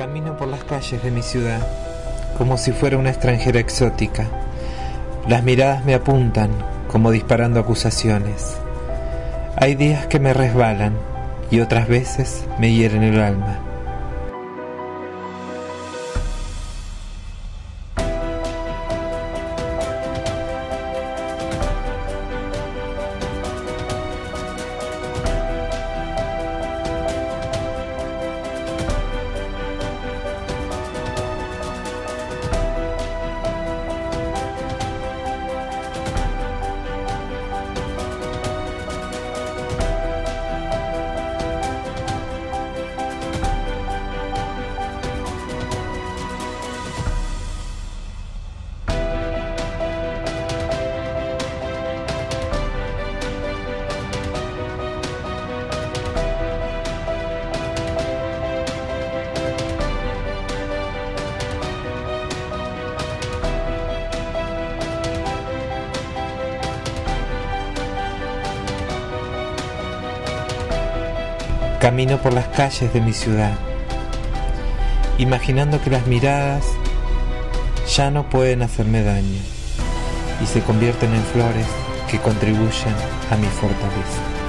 Camino por las calles de mi ciudad como si fuera una extranjera exótica. Las miradas me apuntan como disparando acusaciones. Hay días que me resbalan y otras veces me hieren el alma. Camino por las calles de mi ciudad, imaginando que las miradas ya no pueden hacerme daño y se convierten en flores que contribuyen a mi fortaleza.